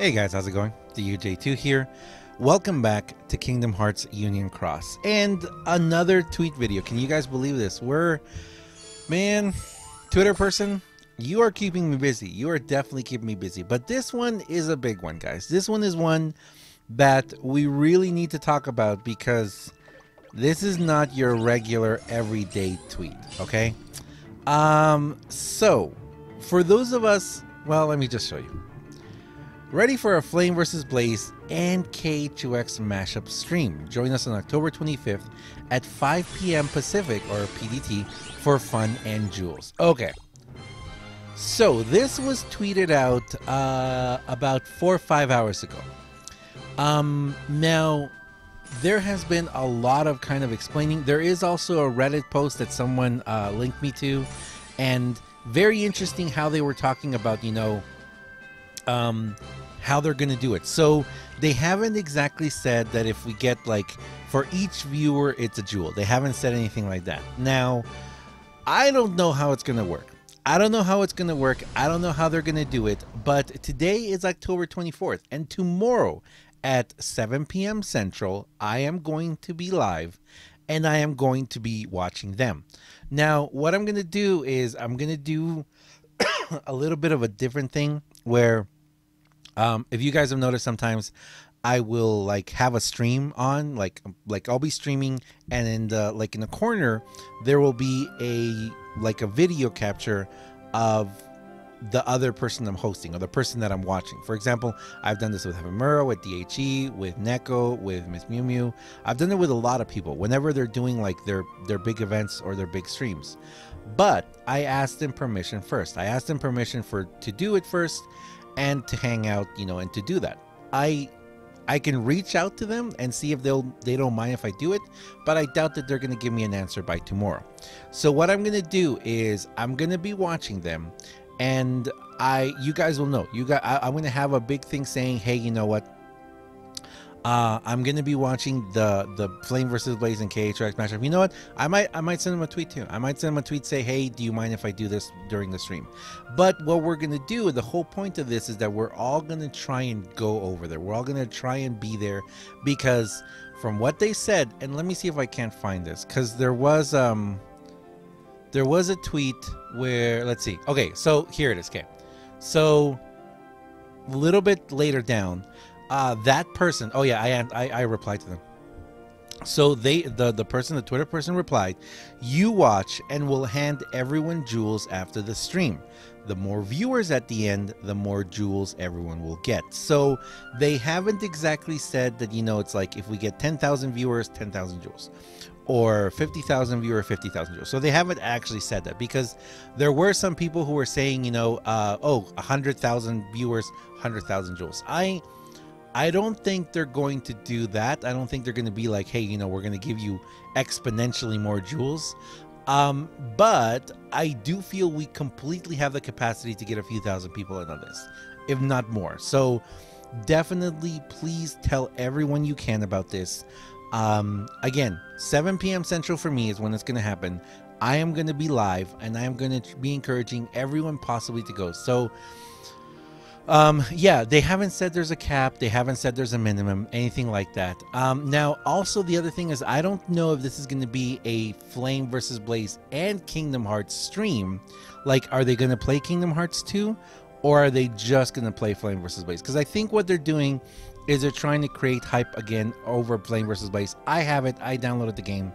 Hey guys, how's it going? DUJ2 here. Welcome back to Kingdom Hearts Union Cross and another tweet video. Can you guys believe this? We're, man, Twitter person, you are keeping me busy. You are definitely keeping me busy. But this one is a big one, guys. This one is one that we really need to talk about because this is not your regular everyday tweet, okay? Um, so for those of us, well, let me just show you. Ready for a Flame vs. Blaze and K2X mashup stream. Join us on October 25th at 5 p.m. Pacific or PDT for fun and jewels. Okay. So this was tweeted out uh, about four or five hours ago. Um, now, there has been a lot of kind of explaining. There is also a Reddit post that someone uh, linked me to, and very interesting how they were talking about, you know, um, how they're going to do it. So they haven't exactly said that if we get like for each viewer, it's a jewel. They haven't said anything like that. Now, I don't know how it's going to work. I don't know how it's going to work. I don't know how they're going to do it. But today is October 24th, and tomorrow at 7 p.m. Central, I am going to be live and I am going to be watching them. Now, what I'm going to do is I'm going to do a little bit of a different thing where um, if you guys have noticed sometimes I will like have a stream on like like I'll be streaming and in the like in the corner there will be a like a video capture of the other person I'm hosting or the person that I'm watching. For example, I've done this with Hevamura, with DHE, with Neko, with Miss Mew Mew. I've done it with a lot of people whenever they're doing like their their big events or their big streams. But I asked them permission first. I asked them permission for to do it first and to hang out, you know, and to do that. I I can reach out to them and see if they'll they don't mind if I do it, but I doubt that they're going to give me an answer by tomorrow. So what I'm going to do is I'm going to be watching them and I you guys will know. You got I, am to have a big thing saying, "Hey, you know what? Uh, I'm gonna be watching the the Flame versus Blaze and KHX matchup. You know what? I might I might send him a tweet too. I might send him a tweet say, "Hey, do you mind if I do this during the stream?" But what we're gonna do, the whole point of this is that we're all gonna try and go over there. We're all gonna try and be there because from what they said, and let me see if I can't find this because there was um there was a tweet where let's see. Okay, so here it is. Okay, so a little bit later down uh, that person. Oh yeah, I, I I replied to them. So they the the person the Twitter person replied, "You watch and we'll hand everyone jewels after the stream. The more viewers at the end, the more jewels everyone will get." So they haven't exactly said that you know it's like if we get 10,000 viewers, 10,000 jewels or 50,000 viewer 50,000 jewels. So they haven't actually said that because there were some people who were saying, you know, uh, oh, 100,000 viewers, 100,000 jewels. I I don't think they're going to do that. I don't think they're going to be like, hey, you know, we're going to give you exponentially more jewels. Um, but I do feel we completely have the capacity to get a few thousand people in on this, if not more. So definitely please tell everyone you can about this. Um, again, 7 p.m. Central for me is when it's going to happen. I am going to be live and I am going to be encouraging everyone possibly to go. So, um, yeah, they haven't said there's a cap. They haven't said there's a minimum, anything like that. Um, now, also the other thing is, I don't know if this is going to be a Flame versus Blaze and Kingdom Hearts stream. Like, are they going to play Kingdom Hearts 2, or are they just going to play Flame versus Blaze? Because I think what they're doing is they're trying to create hype again over Flame versus Blaze. I have it. I downloaded the game.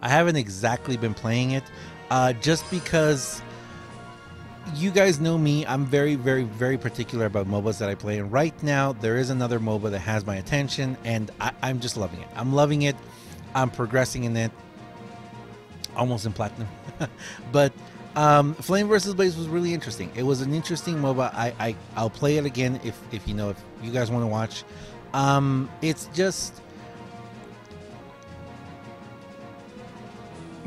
I haven't exactly been playing it, uh, just because you guys know me. I'm very, very, very particular about MOBAs that I play. And right now, there is another MOBA that has my attention, and I, am just loving it. I'm loving it. I'm progressing in it. Almost in platinum. but um, Flame versus Blaze was really interesting. It was an interesting MOBA. I, I I'll play it again if if you know if you guys want to watch. Um, it's just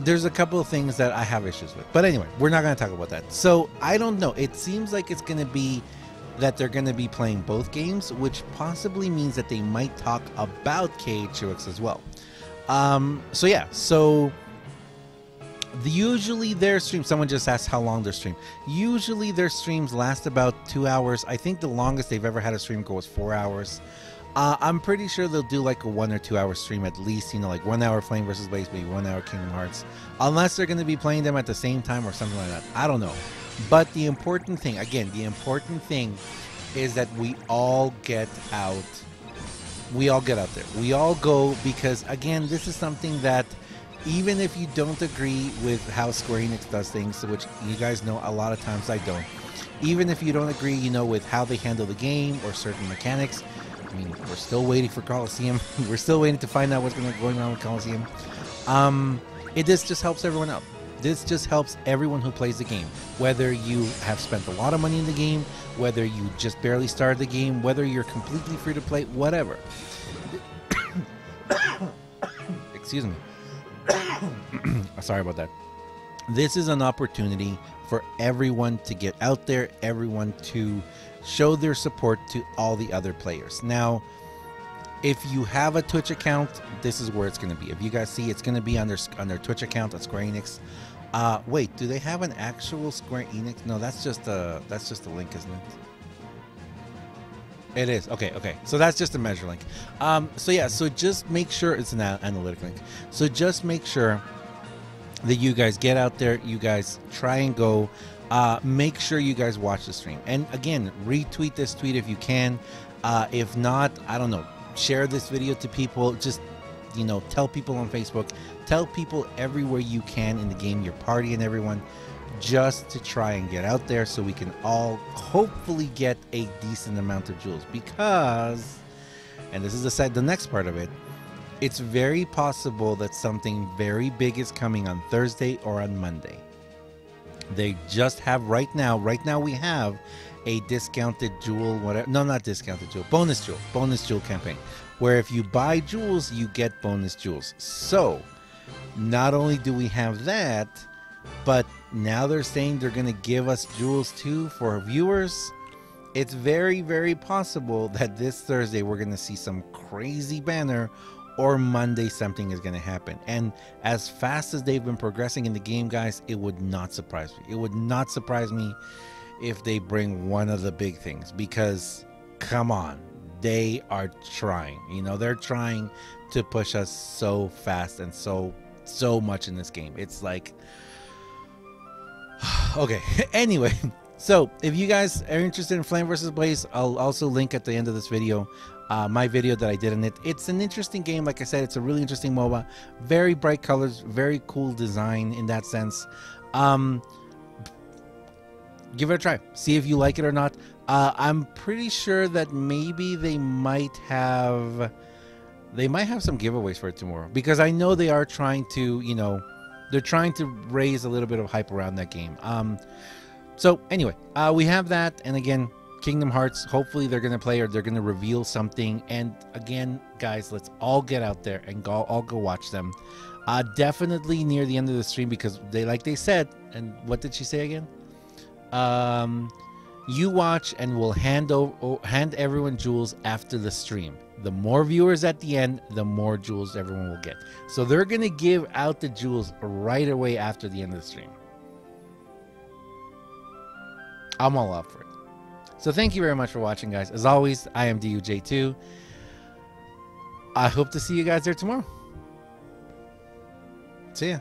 there's a couple of things that I have issues with. But anyway, we're not going to talk about that. So I don't know. It seems like it's going to be that they're going to be playing both games, which possibly means that they might talk about KH2X as well. Um, so yeah, so the, usually their stream. Someone just asked how long their stream. Usually their streams last about two hours. I think the longest they've ever had a stream go was four hours. Uh, I'm pretty sure they'll do like a one or two hour stream at least. You know, like one hour Flame versus Blaze, maybe one hour Kingdom Hearts, unless they're going to be playing them at the same time or something like that. I don't know. But the important thing, again, the important thing is that we all get out. We all get out there. We all go because, again, this is something that even if you don't agree with how Square Enix does things, which you guys know a lot of times I don't, even if you don't agree, you know, with how they handle the game or certain mechanics, I mean, we're still waiting for Colosseum. we're still waiting to find out what's going, on with Colosseum. Um, it this just helps everyone out. This just helps everyone who plays the game. Whether you have spent a lot of money in the game, whether you just barely started the game, whether you're completely free to play, whatever. Excuse me. Sorry about that. This is an opportunity for everyone to get out there, everyone to show their support to all the other players. Now, if you have a Twitch account, this is where it's going to be. If you guys see, it's going to be on their on their Twitch account at Square Enix. Uh, wait, do they have an actual Square Enix? No, that's just a that's just a link, isn't it? It is okay. Okay, so that's just a measure link. Um, so yeah, so just make sure it's an analytic link. So just make sure that you guys get out there. You guys try and go. Uh, make sure you guys watch the stream. And again, retweet this tweet if you can. Uh, if not, I don't know. Share this video to people. Just you know, tell people on Facebook. Tell people everywhere you can in the game. Your party and everyone just to try and get out there so we can all hopefully get a decent amount of jewels because and this is the the next part of it it's very possible that something very big is coming on Thursday or on Monday they just have right now right now we have a discounted jewel whatever no not discounted jewel bonus jewel bonus jewel campaign where if you buy jewels you get bonus jewels so not only do we have that but now they're saying they're going to give us jewels too for viewers. It's very, very possible that this Thursday we're going to see some crazy banner or Monday something is going to happen. And as fast as they've been progressing in the game, guys, it would not surprise me. It would not surprise me if they bring one of the big things because come on, they are trying. You know, they're trying to push us so fast and so so much in this game. It's like okay. anyway, so if you guys are interested in Flame versus Blaze, I'll also link at the end of this video uh, my video that I did in it. It's an interesting game. Like I said, it's a really interesting MOBA. Very bright colors, very cool design in that sense. Um, give it a try. See if you like it or not. Uh, I'm pretty sure that maybe they might have they might have some giveaways for it tomorrow because I know they are trying to, you know, they're trying to raise a little bit of hype around that game. Um, so anyway, uh, we have that, and again, Kingdom Hearts. Hopefully, they're gonna play or they're gonna reveal something. And again, guys, let's all get out there and go, all go watch them. Uh, definitely near the end of the stream because they, like they said, and what did she say again? Um, you watch and we'll hand over, hand everyone jewels after the stream the more viewers at the end, the more jewels everyone will get. So they're going to give out the jewels right away after the end of the stream. I'm all up for it. So thank you very much for watching, guys. As always, I am DUJ2. I hope to see you guys there tomorrow. See ya.